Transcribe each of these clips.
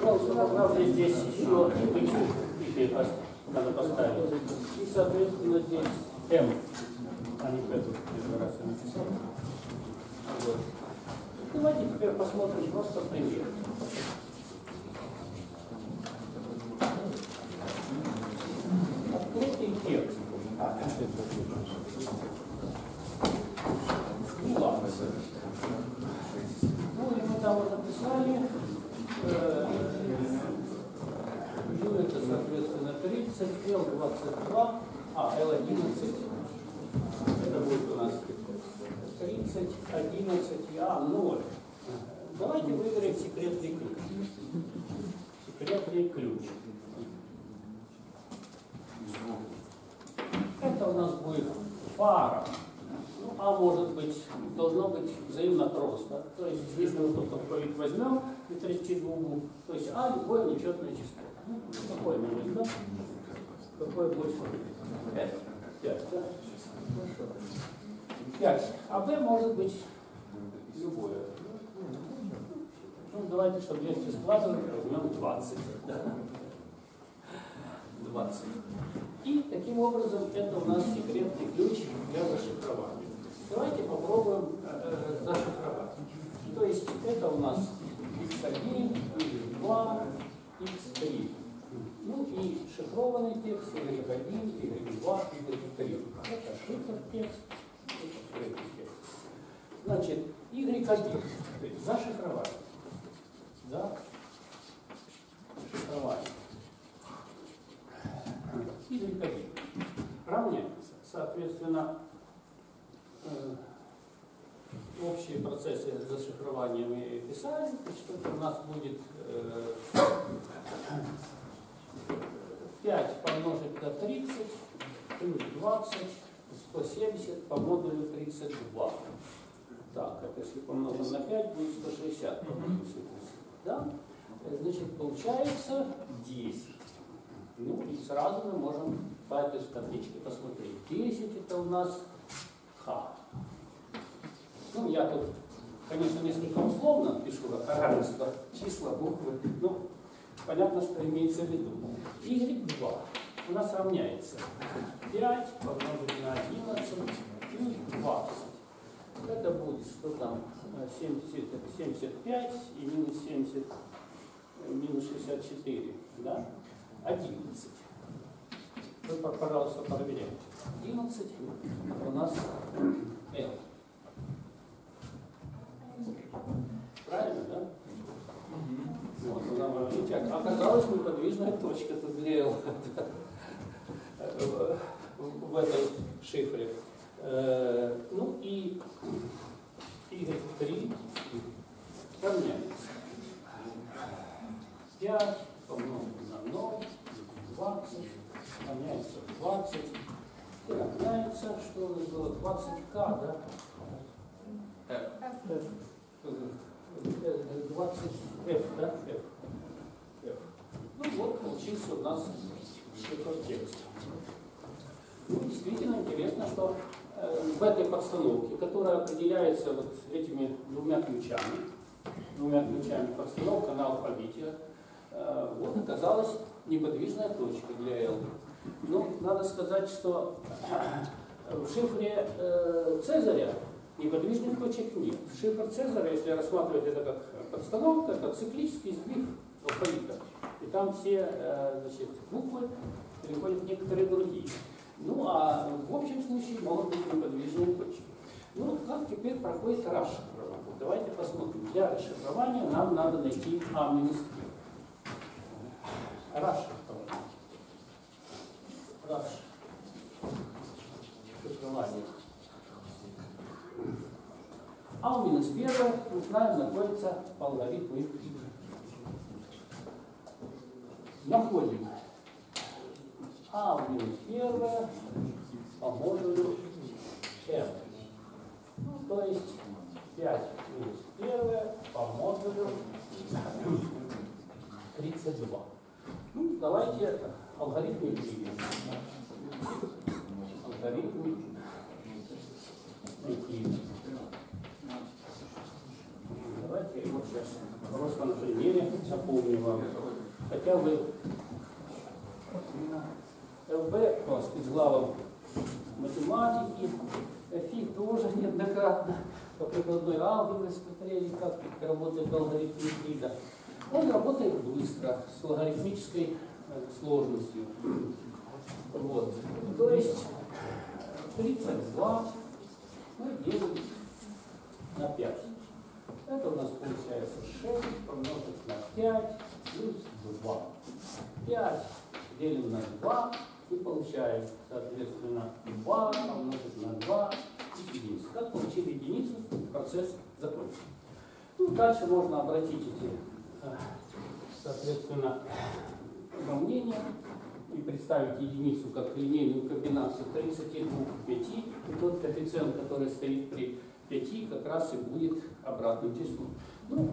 пожалуйста, поправьте здесь еще и надо поставить. И, соответственно, здесь М, а не П раз я. Вот. Давайте теперь посмотрим просто пример. Открытый текст. Ну ладно. Ну и мы там вот написали, э, Ю это соответственно 30, L22, а, L11, это будет у нас 30, 11, А, 0. Давайте выберем секретный ключ. Секретный ключ. Это у нас будет пара. Ну, а может быть, должно быть взаимно просто. То есть, если мы только проект возьмем и 32, то есть А любое нечетное число. Ну, какое мы возьмем? Какое больше? 5. 5, да? Хорошо. 5. А Б может быть любое. Ну, давайте, чтобы легче складывать, возьмем 20. Да? 20. И таким образом это у нас секретный ключ для зашифрования. Давайте попробуем э, зашифровать. То есть это у нас x1, x2, x3. Ну и шифрованный текст y1, y2, y3. Это шифр текст, это скрытый текст. Значит, y1, то есть зашифровать. Да? Шифрование. Y1 равняется, соответственно, э, общие процессы зашифрования мы писали, значит, это у нас будет э, 5 помножить на 30 плюс 20, 170 по модулю 32. Так, это если помножим на 5, будет 160 по модулю 30. Да? Значит, получается 10. Ну и сразу мы можем по этой табличке посмотреть. 10 это у нас Х. Ну, я тут, конечно, несколько условно пишу равенство, числа, буквы. Ну, понятно, что имеется в виду. Y2 у нас равняется 5 помножить на 11 плюс 20. Это будет, что там, 70, 75 и минус 70, минус 64, да? 11. Вы, пожалуйста, проверяйте. 11 у нас L. Правильно, да? Вот, она, видите, оказалась неподвижная точка тут L в этой шифре. Ну и Y3 равняется 5 помножить на 0, 20, равняется 20, и равняется, что у нас было, 20к, да? 20F, да? F. F. Ну вот, получился у нас шифр текст. Ну, действительно интересно, что в этой подстановке, которая определяется вот этими двумя ключами, двумя ключами подстановка на алфавите, вот оказалась неподвижная точка для L. Ну, надо сказать, что в шифре э, Цезаря неподвижных точек нет. Шифр Цезаря, если рассматривать это как подстановка, это циклический сдвиг алфавита. И там все э, значит, буквы переходят в некоторые другие. Ну, а в общем случае могут быть неподвижные точки. Ну, как теперь проходит расшифрование? Давайте посмотрим. Для расшифрования нам надо найти А минус Расшифрование. Расшифрование. А у минус первое, мы знаем, находится по алгоритму Находим а в минус первое по модулю m. Ну, то есть 5 минус первое по модулю 32. Ну, давайте алгоритм примем. Алгоритм Давайте на примере напомню вам. Хотя вы ЛБ по спецглавам математики, ФИ тоже неоднократно по прикладной алгебре смотрели, как работает алгоритм Евклида. Он работает быстро, с логарифмической э, сложностью. Вот. То есть 32 мы делим на 5. Это у нас получается 6 помножить на 5 плюс 2. 5 делим на 2 и получаем, соответственно, 2 помножить на 2 и единицу. Как получили единицу, процесс закончен. Ну, дальше можно обратить эти, э, соответственно, уравнения и представить единицу как линейную комбинацию 32 к 5, и тот коэффициент, который стоит при 5, как раз и будет обратным числом. Ну,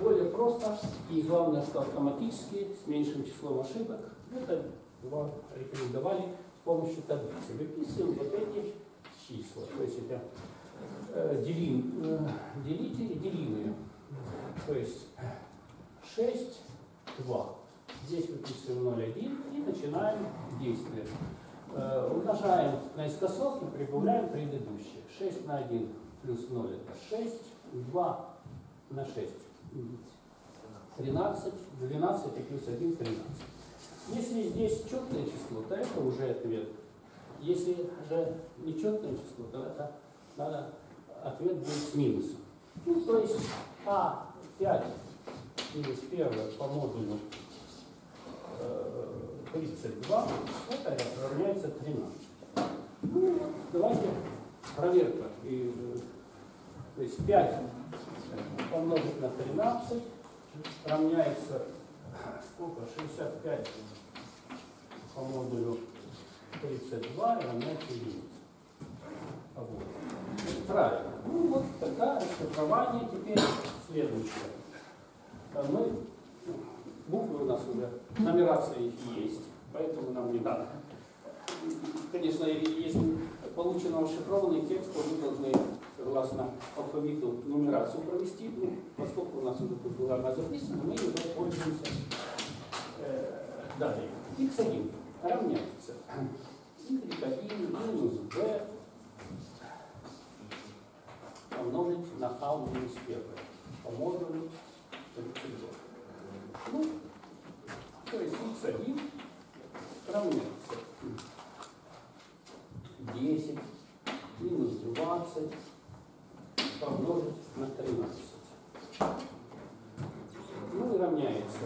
более просто и главное, что автоматически с меньшим числом ошибок. Это два рекомендовали с помощью таблицы. Выписываем вот эти числа. То есть это э, делим, э, делители делимые. То есть 6, 2. Здесь выписываем 0,1 и начинаем действие. Э, умножаем наискосок и прибавляем предыдущее. 6 на 1 плюс 0 это 6, 2 на 6. 13, 12 и плюс 1 13. Если здесь четное число, то это уже ответ. Если же нечетное число, то это надо, ответ будет с минусом. Ну, то есть А5 минус 1 по модулю э, 32, это равняется 13. Ну, давайте проверка. И, э, то есть 5 помножить на 13 равняется сколько? 65 по модулю 32 равняется единице. Вот. Правильно. Ну вот такая расшифрование теперь следующее. А Мы, буквы у нас уже, нумерация есть, поэтому нам не надо. Конечно, если получен шифрованный текст, мы должны, согласно алфавиту, нумерацию провести. Ну, поскольку у нас уже тут была она записана, мы уже пользуемся э, далее. x1 равняется y1 минус b помножить на а минус 1 по модулю 32. Ну, то есть x1 равняется 10 минус 20 помножить на 13. Ну и равняется.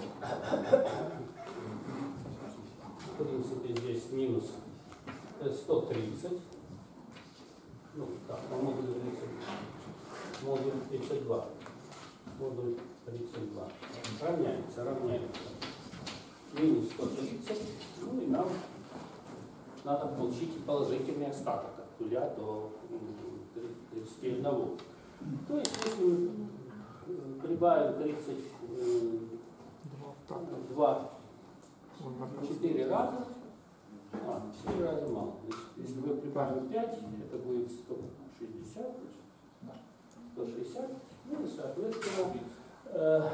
В принципе, здесь минус 130. Ну, так, по модулю 30. Модуль 32. Модуль 32. Равняется, равняется. Минус 130. Ну и нам надо получить положительный остаток от нуля до 31. То есть, если мы прибавим 32 4 раза, а, 4 раза мало. Если мы прибавим 5, это будет 160, 160, ну и соответственно э,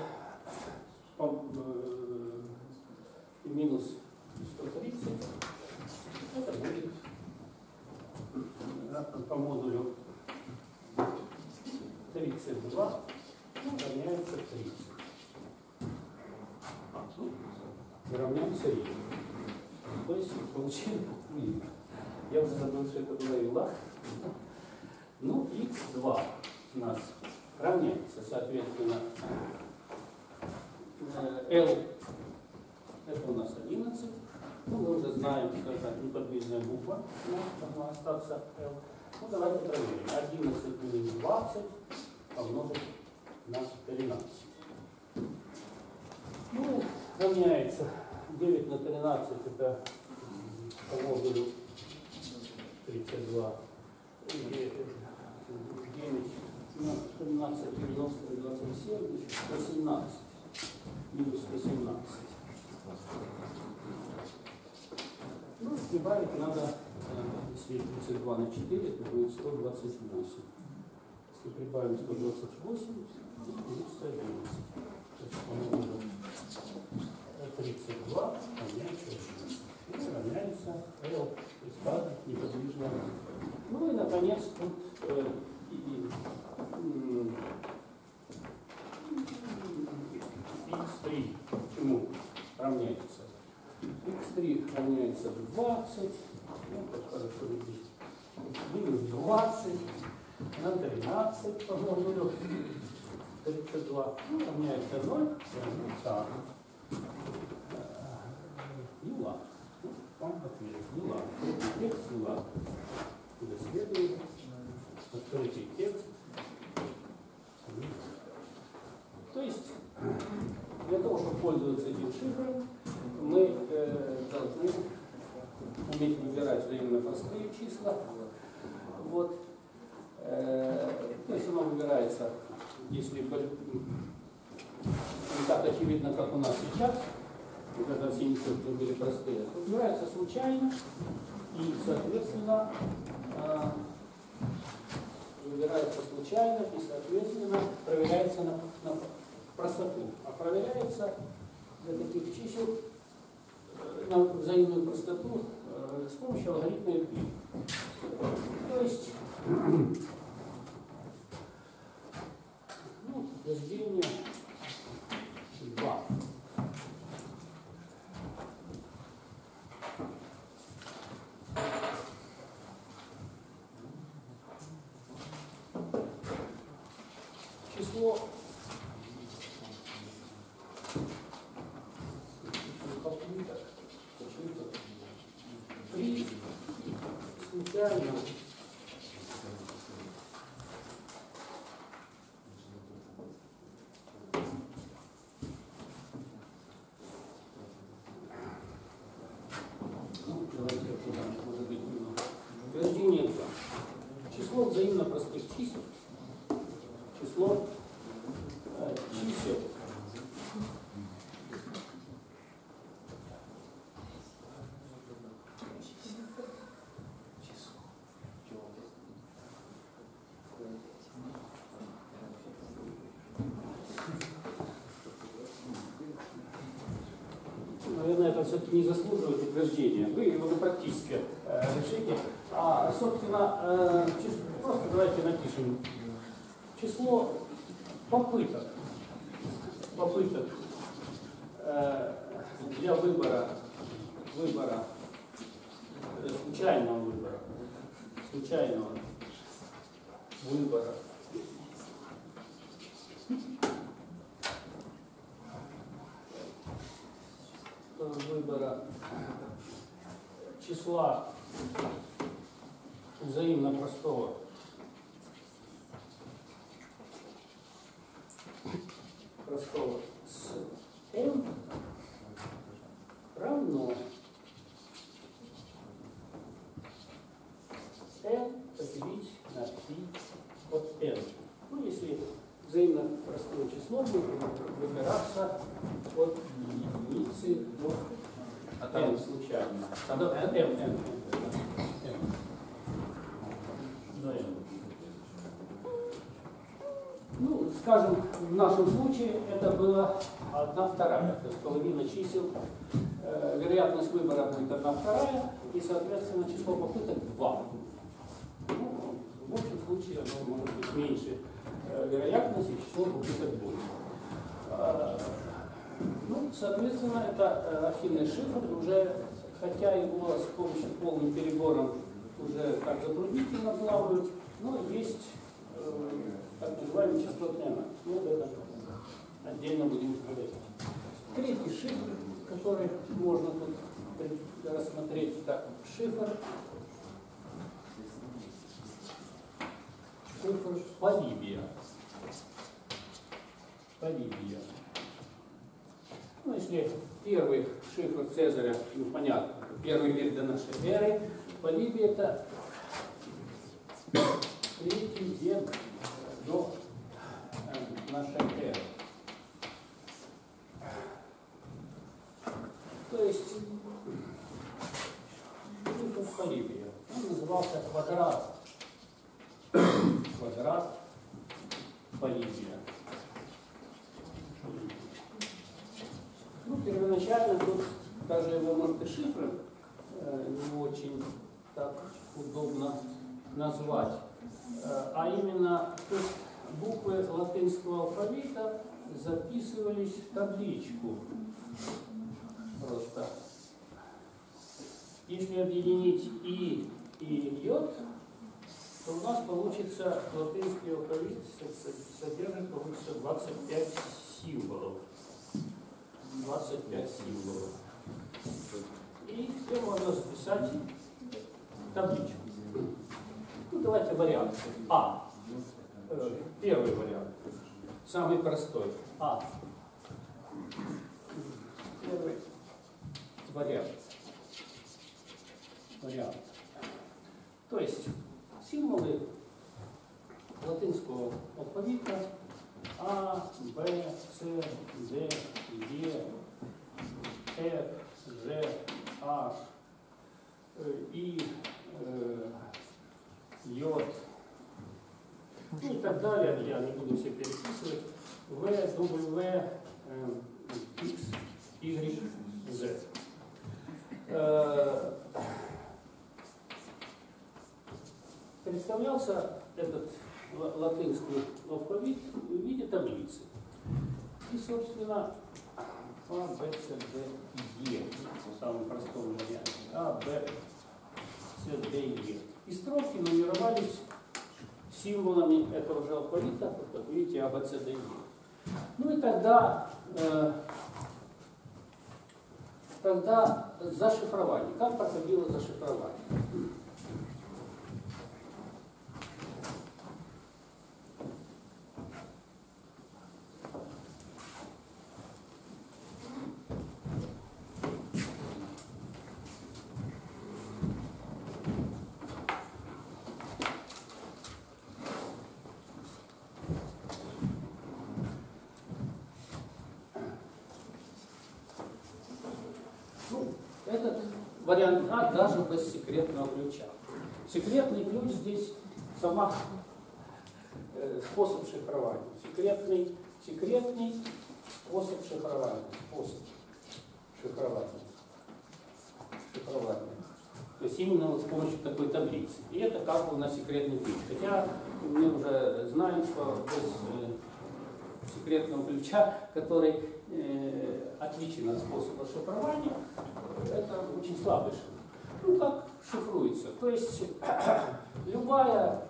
по, э, минус 130 это будет по модулю 32 ну, равняется 30. И равняется и. То есть получили и. Я уже забыл, что это было ила. Ну, x2 у нас равняется, соответственно, L это у нас 11. Ну, мы уже знаем, что это неподвижная буква, должна остаться L. Ну, давайте проверим. 11 минус 20 помножить на 13. Ну, равняется 9 на 13, это по модулю 32. 9, ну, 17, 90, 27, 117. Минус 117. Ну, прибавить надо, э, если 32 на 4, это будет 128. Если прибавим 128, будет 111. То есть помножим 32 равняется 6. И равняется L, то есть каждый неподвижный Ну и, наконец, тут э, и, и, x3 чему равняется? x3 равняется 20, ну, как хорошо видеть, минус 20 на 13 по модулю 32, ну, равняется 0, равняется Юла. Ну, вам ответ. Юла. Открытый текст Юла. Куда следует. Открытый текст. То есть, для того, чтобы шифром, мы э, должны уметь выбирать взаимно простые числа. Вот. Э, то есть оно выбирается, если не так очевидно, как у нас сейчас, когда все нечеткие были простые, выбирается случайно и, соответственно, э, выбирается случайно и, соответственно, проверяется на, на простоту. А проверяется для таких чисел на взаимную простоту э, с помощью алгоритма Euclid. То есть ну, рождение 2. Число при случайном Ну, давайте как-то там, может быть, немного. Рождение два. Число взаимно простых чисел. Число э, чисел. Наверное, это все-таки не заслуживает утверждения. Вы его на практически э, решите. А, собственно, э, просто давайте напишем число попыток, попыток э, для выбора, выбора, э, случайного выбора, случайного выбора э, выбора числа взаимно простого. Простого с m равно n поделить на π от n. Ну, если взаимно простое число будет выбираться от единицы до А там, n случайно. там До n? n, n, n, n. До n. Ну, скажем, в нашем случае это было одна вторая, то есть половина чисел. Э, вероятность выбора будет одна вторая, и, соответственно, число попыток 2. Ну, в общем случае оно может быть меньше э, вероятности, число попыток больше. А, Ну, соответственно, это э, афинный шифр, уже, хотя его с помощью полным перебором уже так затруднительно взламывать, но есть так называемый частотный анализ. Ну, это отдельно будем говорить. Третий шифр, который можно тут рассмотреть, так, шифр, шифр Полибия. Полибия. Ну, если первый шифр Цезаря, ну, понятно, первый век до нашей эры, Полибия это третий век до нашей эры. То есть шифр Полибия. Он назывался квадрат. Квадрат Полибия. первоначально тут даже его, может, и шифром э, не очень так удобно назвать. Э, а именно, то есть буквы латинского алфавита записывались в табличку. Просто. Если объединить И и Йод, то у нас получится латинский алфавит содержит, получится 25 символов. 25 символов. И все можно записать в табличку. Давайте вариант. А. Э, первый вариант. Самый простой. А. Первый вариант. Вариант. То есть символы латинского алфавита А, Б, С, Д, Е, F, Ж, H, И, J, ну и так далее, я не буду все переписывать, В, W, X, Y, Z. Представлялся этот латинский алфавит в виде таблицы. И, собственно, А, Б, С, Д, Е, в самом простом варианте. А, Б, С, Д, Е. И строки нумеровались символами этого же алфавита, как видите, Е. Ну и тогда, э, тогда зашифрование. Как проходило зашифрование? вариант А даже без секретного ключа. Секретный ключ здесь сама э, способ шифрования. Секретный, секретный способ шифрования. Способ шифрования. шифрования. То есть именно вот с помощью такой таблицы. И это как у нас секретный ключ. Хотя мы уже знаем, что без э, секретного ключа, который э, отличен от способа шифрования, это очень слабый шифр. Ну, как шифруется? То есть любая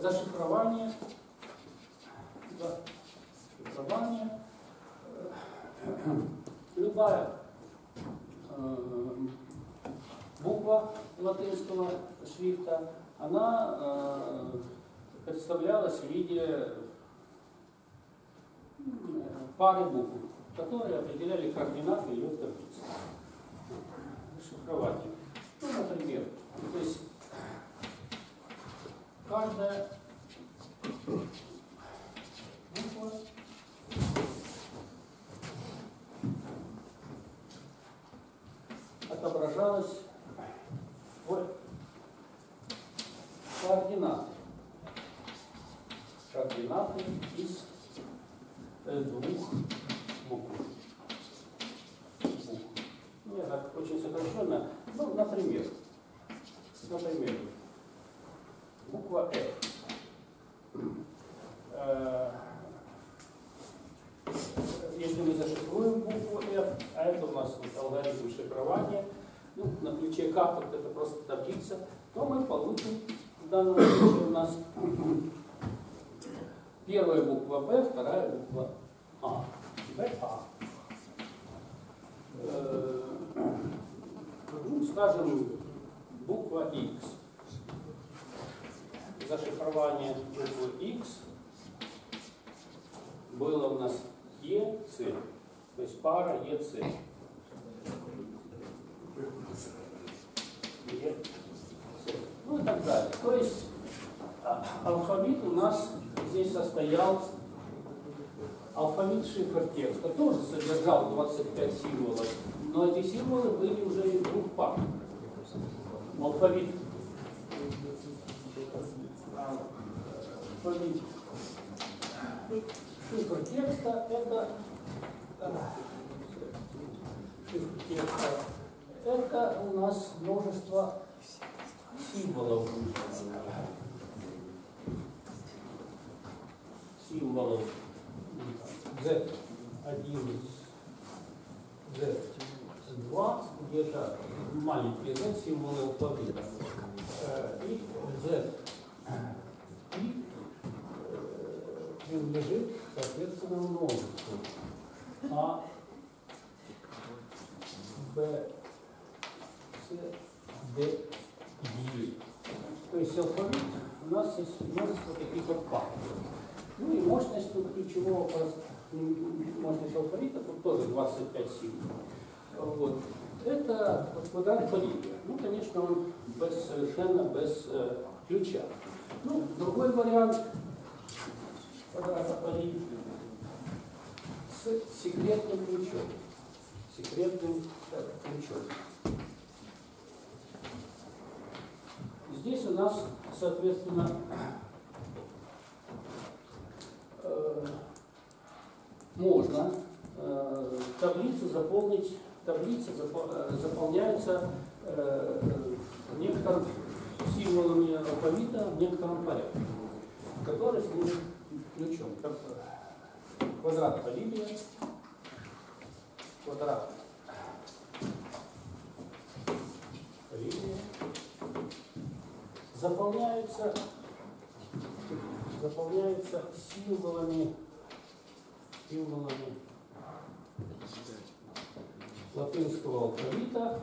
зашифрование, зашифрование, любая э, буква латинского шрифта, она э, представлялась в виде пары букв которые определяли координаты ее таблицы. Шифровать их. Ну, например, то есть каждая буква отображалась в координаты. Координаты из э, двух букву. букву. Ну, я так очень сокращенно. Ну, например, например, буква F. Э, если мы зашифруем F, а это у нас вот алгоритм шифрования, ну, на ключе К, это просто таблица, то мы получим в данном случае у нас первая буква Б, вторая буква А. БА. Э, ну, скажем, буква X. Зашифрование буквы X было у нас ЕЦ, то есть пара ЕЦ. Ну и так далее. То есть а, алфавит у нас здесь состоял Алфавит шифр текста тоже содержал 25 символов, но эти символы были уже из двух пар. Алфавит, алфавит Шифр текста это это у нас множество символов. Символов Z1, Z2, где-то маленькие Z символы алфавита. И Z принадлежит, соответственно, множеству. А, Б, С, Д, Е. То есть алфавит у нас есть множество таких вот пар. Ну и мощность тут ключевого мощность алфавита тут тоже 25 символов. Вот. Это квадрат Поливия. Ну, конечно, он без, совершенно без э, ключа. Ну, другой вариант квадрата Поливия секретным ключом. Секретным э, ключом. Здесь у нас, соответственно, э, можно э, таблицу заполнить, таблица запо- э, заполняется э, некоторым символами алфавита в некотором порядке, который служит ключом. Как э, квадрат Поливия, квадрат Поливия, заполняется, заполняется символами, символами латинского алфавита,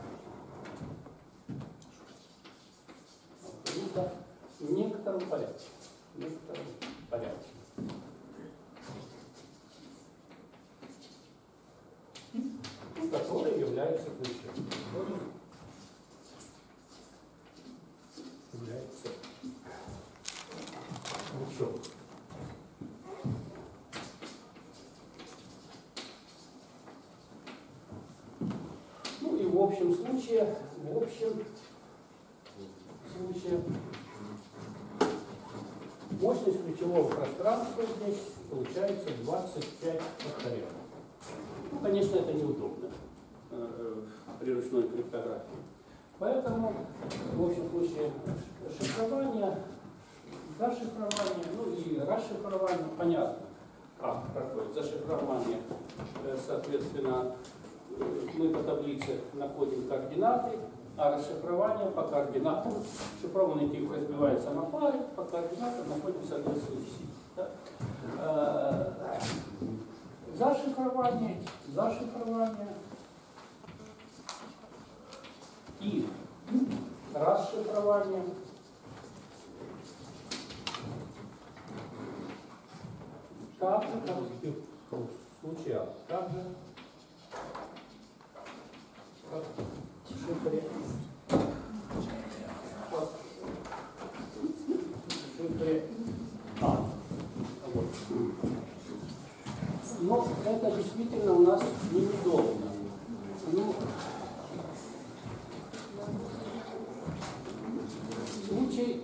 алфавита в некотором порядке. В некотором порядке. Ну, который является. Который является ключом. Ну и в общем случае, в общем случае, мощность ключевого пространства здесь получается 25 факториал. Ну, конечно, это неудобно при ручной криптографии. Поэтому, в общем случае, шифрование, зашифрование, ну и расшифрование, понятно, как проходит зашифрование, э, соответственно, э, мы по таблице находим координаты, а расшифрование по координатам, шифрованный тип разбивается на пары, по координатам находим соответствующие. Да? Э, Зашифрование, зашифрование и расшифрование. Так же, как же, как в шифре. Как в шифре А. Вот. Но это действительно у нас неудобно. Ну, случай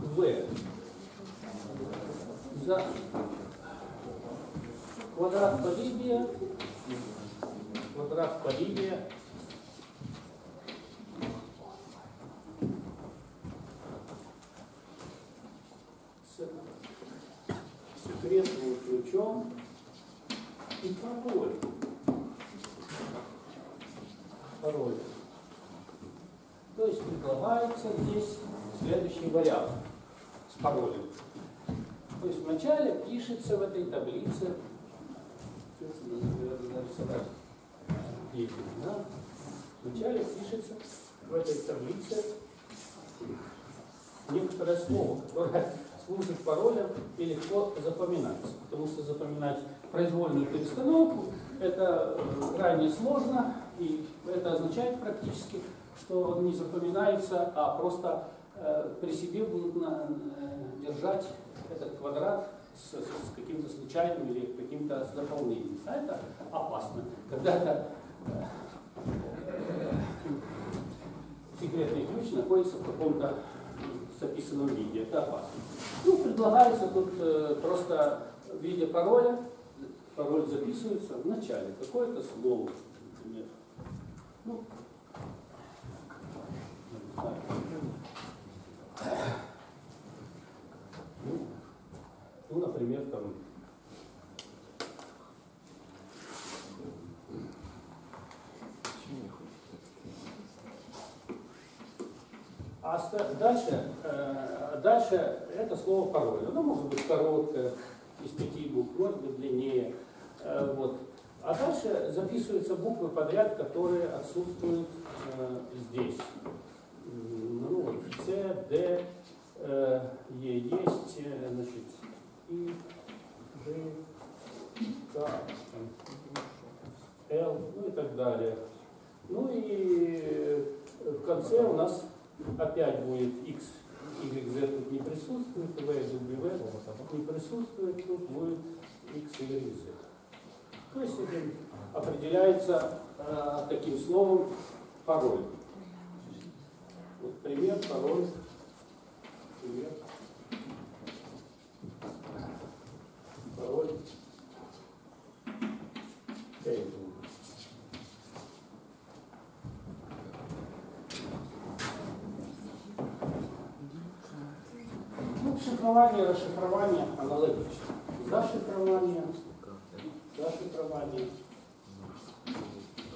В. За квадрат Поливия, квадрат Поливия с секретным ключом и пароль. Пароль. Предлагается здесь следующий вариант с паролем. То есть вначале пишется в этой таблице, вначале пишется в этой таблице некоторое слово, которое служит паролем и легко запоминается. Потому что запоминать произвольную перестановку это э, крайне сложно, и это означает практически, что не запоминается, а просто э, при себе будут на- э, держать этот квадрат с, с каким-то случайным или каким-то заполнением. А это опасно. Когда это, секретный ключ находится в каком-то записанном виде. Это опасно. Ну, предлагается тут э, просто в виде пароля, пароль записывается в начале, какое-то слово, например. Ну, ну, например, там А дальше, э, дальше это слово пароль. Оно может быть короткое, из пяти букв, может быть длиннее. Э, вот. А дальше записываются буквы подряд, которые отсутствуют э, здесь. Ну, вот, С, Д, Е есть, значит, И, Ж, К, Л, ну и так далее. Ну и в конце у нас опять будет x, y, z тут не присутствует, v, w не присутствует, тут будет x, y, z. То есть определяется э, таким словом пароль. Вот пример, пароль. Пример. Пароль. Тейбл. Шифрование, расшифрование аналогично. Зашифрование, зашифрование,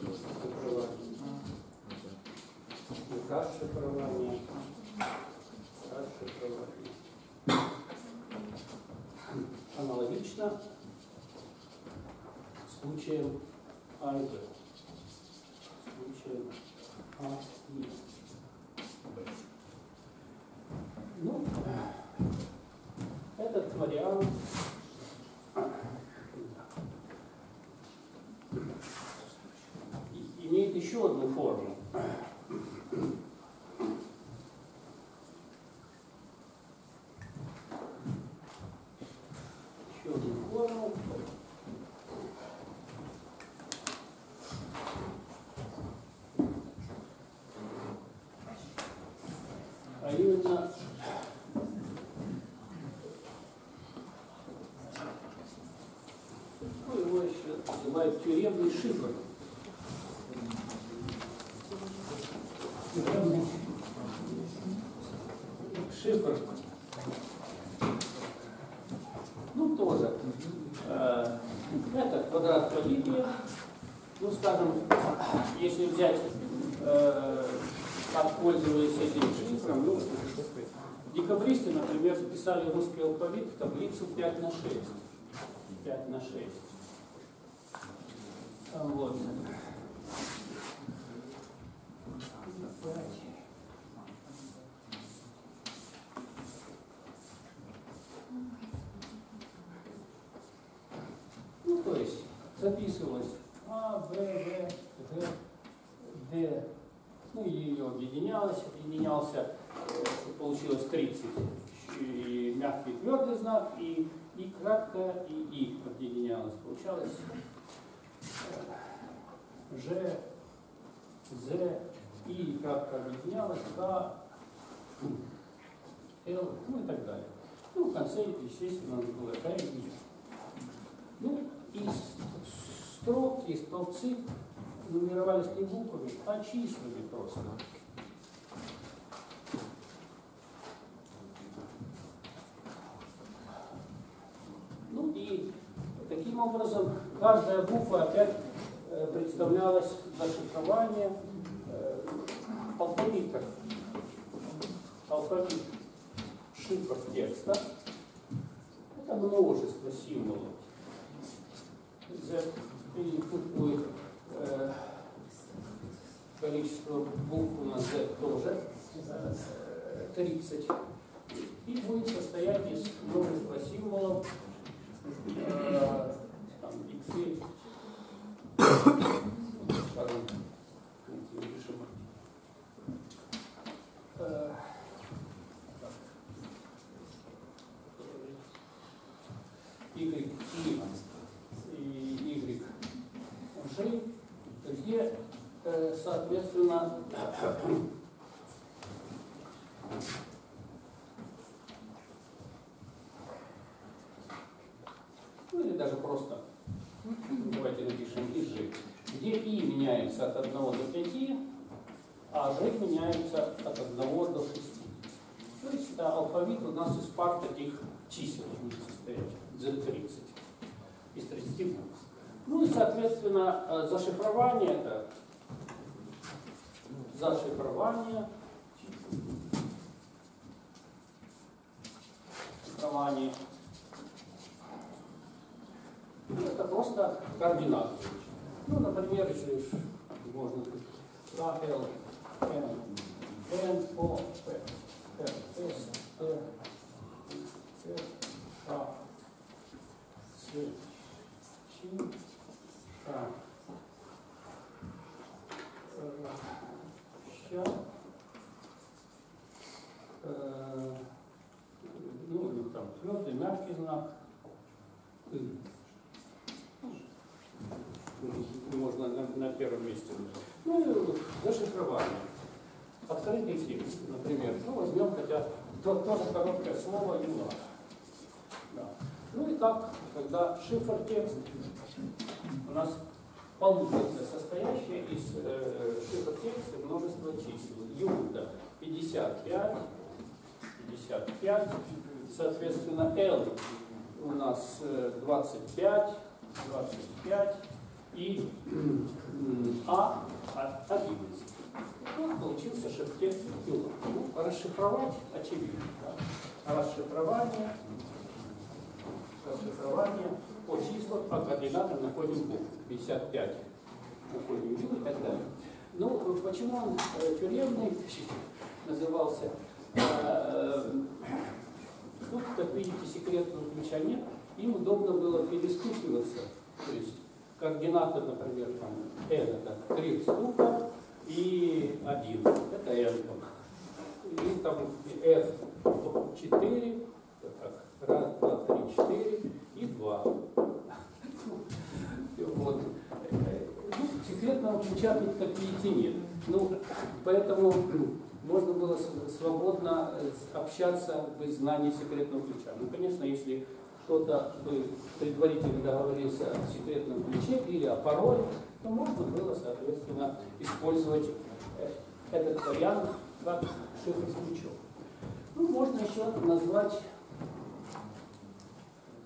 шифрование, расшифрование, расшифрование. Аналогично случаем А и Б. Случаем А и Б. Ну, этот вариант имеет еще одну форму. Еще одну форму. А именно ну, его еще тюремный шифр. Шифр. Ну, тоже. Э, это квадрат по линии. Ну, скажем, если взять, э, как пользовались этим шифром, ну, декабристы, например, записали русский алфавит в таблицу 5 на 6. 5 на 6. Вот. Ну, то есть записывалось А, Б, В, Г, Д. Ну, и объединялось, объединялся, э, получилось 30. И мягкий твердый знак, и и краткое, и и объединялось. Получалось Ж, З, И кратко объединялось, К, Л, ну и так далее. Ну, в конце, естественно, было К и И. Ну, и строки, и столбцы нумеровались не буквами, а числами просто. Ну и таким образом каждая буква опять э, представлялась зашифрование э, алфавита. Алфавит шифров текста. Это множество символов. Тут будет э, количество букв на Z тоже 30. И будет состоять из множества символов, э, Y, и Y, G, где, соответственно, просто давайте напишем и G, где И меняется от 1 до 5, G меняется от 1 до 60. То есть да, алфавит у нас из пар таких чисел будет состоять, Z30, из 30 букв. Ну и, соответственно, э, зашифрование это зашифрование шифрование ну, это просто координаты. Ну, например, если можно А, Э, ну, там твердый, мягкий знак, «ы». Ну, можно на, на первом месте. Ну зашифрование. Открытый текст, например. Ну, возьмем хотя то, тоже короткое слово «юла». Да. Ну и так, когда шифр текст у нас получится состоящее из э, шифр текста множество чисел. Юда 55, 55, соответственно, L у нас э, 25, 25 и А 11. Вот получился шифтекст Юла. Ну, расшифровать очевидно. Да? Расшифрование, расшифрование по числам, по координатам находим букву 55. Находим Ю и так далее. Ну, почему он э, тюремный назывался? Э, Тут, как видите, секретного ключа нет. Им удобно было перестукиваться. То есть координаты, например, там n это 3 стука и 1. Это n. И там f 4, так, раз, два, три, четыре и 2. Вот. Ну, секретного ключа тут, видите, нет. Ну, поэтому можно было свободно э, общаться без знания секретного ключа. Ну, конечно, если кто-то бы предварительно договорился о секретном ключе или о пароле, то можно было, соответственно, использовать э, этот вариант как шифр с ключом. Ну, можно еще назвать,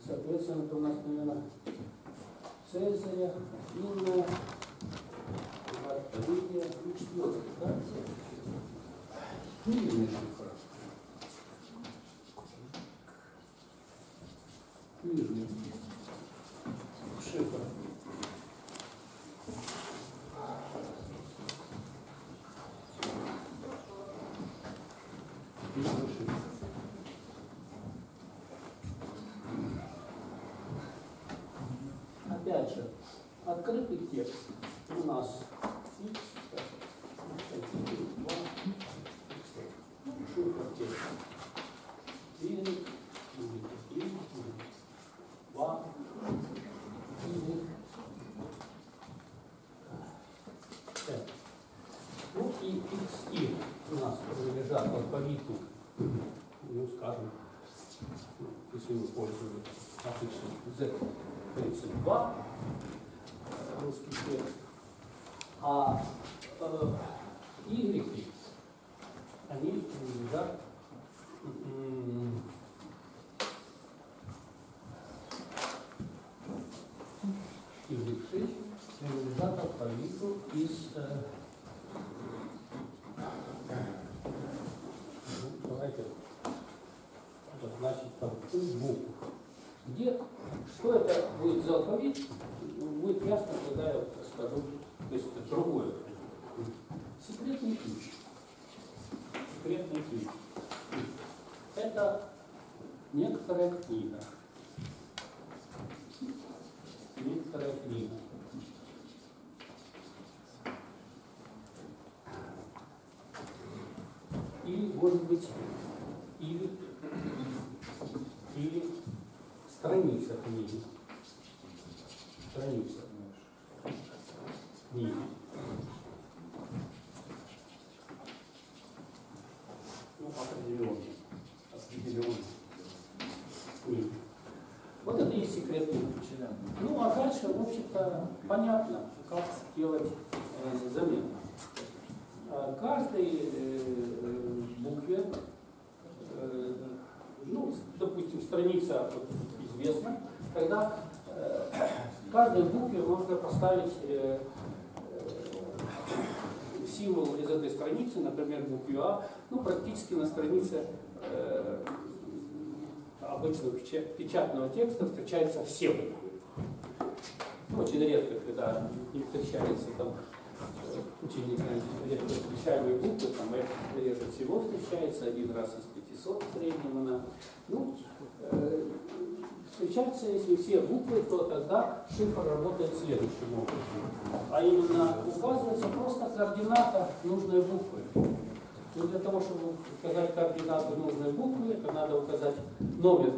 соответственно, это у нас, наверное, Цезаря, Инна, Лидия, ну, четвертый, да? Шифр. Книжный шифр. Книжный шифр. Опять же, открытый текст у нас x, так, один, два, шифр текста. Или, или, или, два, или, пять. Ну и x и у нас лежат алфавиту, ну скажем, если мы пользуемся обычным Z32, русский текст, а э, Y, они лежат м, Y6, лежат алфавиту из э, ну, давайте обозначить там букв. Где, что это будет за алфавит, будет ясно, когда я скажу, то есть это другое. Секретный ключ. Секретный ключ. Это некоторая книга. Некоторая книга. Или, может быть, или, или страница книги. Страница книги. Ну, определенно. Определенно. Книги. Вот это и секретный ключ. Ну общем-то, понятно, как делать э, замену. Э, каждой э, букве, э, ну, допустим, страница вот, известна, когда э, каждой букве можно поставить э, э, символ из этой страницы, например, букву А, ну, практически на странице обычного печатного текста встречаются все буквы. Очень редко, когда не встречается там ученика встречаемые буквы, там это реже всего встречается, один раз из 500 в среднем она. Ну, встречаются, если все буквы, то тогда шифр работает следующим образом. А именно указывается просто координата нужной буквы. Но для того, чтобы указать координаты нужной буквы, это надо указать номер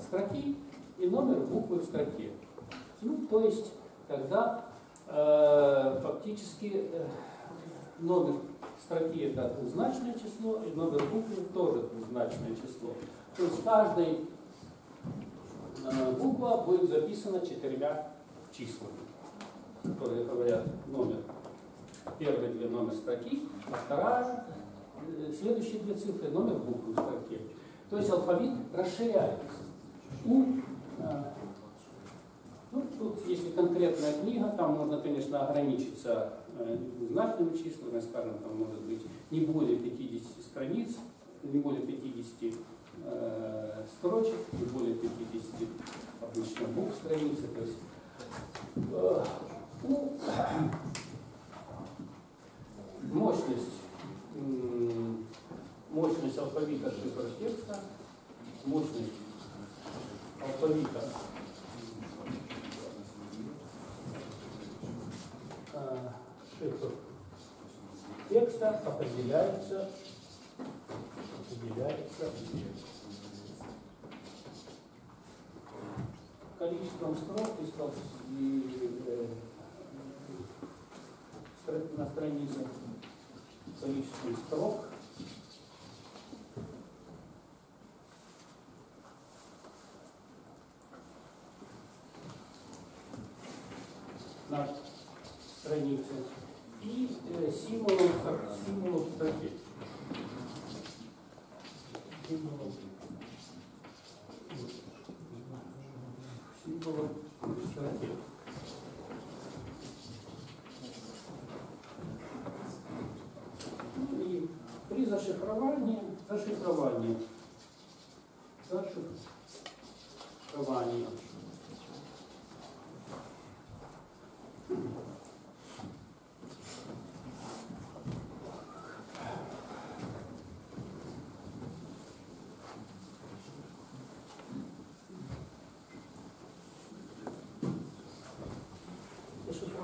строки и номер буквы в строке. Ну, то есть, тогда э, фактически э, номер строки это двузначное число, и номер буквы тоже двузначное число. То есть каждая э, буква будет записана четырьмя числами, которые говорят номер. Первые две номер строки, а вторая, э, следующие две цифры номер буквы в строке. То есть алфавит расширяется. У э, ну, тут, если конкретная книга, там можно, конечно, ограничиться э, знакными числами, скажем, там может быть не более 50 страниц, не более 50 э, строчек, не более 50 обычно букв страницы. То есть, э, ну, мощность, мощность алфавита шифра текста, мощность алфавита шифр текста определяется, определяется. Количеством строк и, строк, и э, на странице. Количеством строк. На странице. И э, символом, символом строки. Символом. Ну и при зашифровании, зашифровании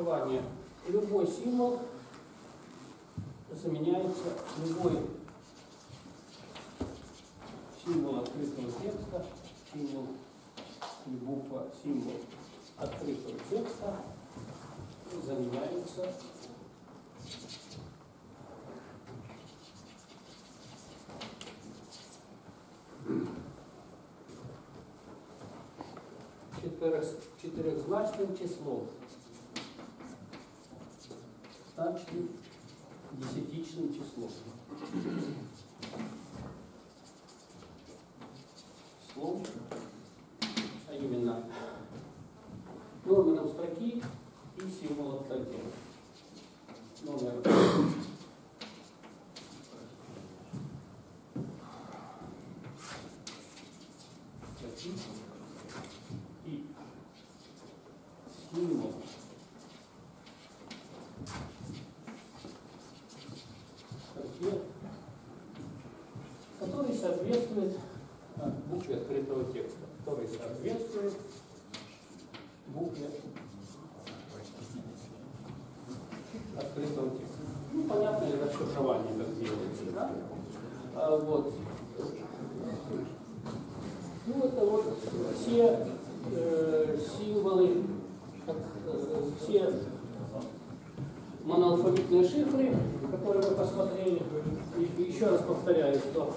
шифрования любой символ заменяется любой символ открытого текста, символ и буква, символ открытого текста заменяется четырехзначным числом стачным десятичным числом. Слов, а именно номером строки и символом строки. Номер и символ который соответствует а, букве открытого текста, который соответствует букве открытого текста. Ну, понятно, расшифрование как делается, да? А, вот. Ну, это вот все э, символы, как, э, все моноалфавитные шифры, которые мы посмотрели. И еще раз повторяю, что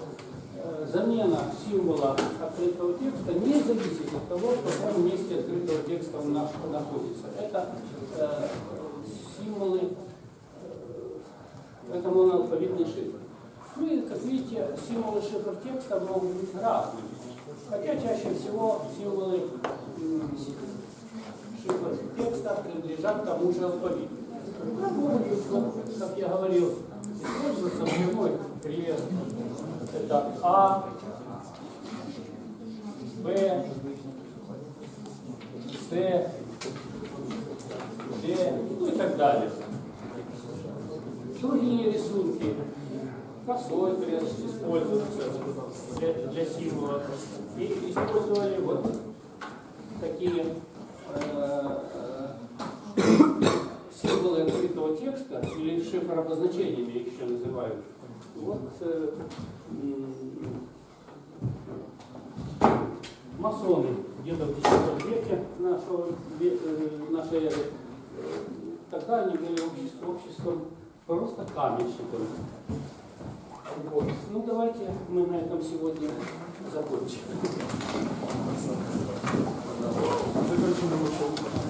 э, замена символа открытого текста не зависит от того, в каком месте открытого текста он наш- находится. Это э, символы, э, это моноалфавитный шифр. Ну и, как видите, символы шифр текста могут быть разными. Хотя чаще всего символы шифр текста принадлежат тому же алфавиту. Как я говорил, использоваться прямой крест. Это А, Б, С, Д, и так далее. Другие рисунки. Косой крест используется для, для символа. И использовали вот такие э, э, символы открытого текста или шифр обозначениями их еще называют. Вот э, масоны где-то в 10 веке нашего, э, нашей эры, тогда они были обществом, просто каменщиков. Вот. Ну давайте мы на этом сегодня закончим. Закончим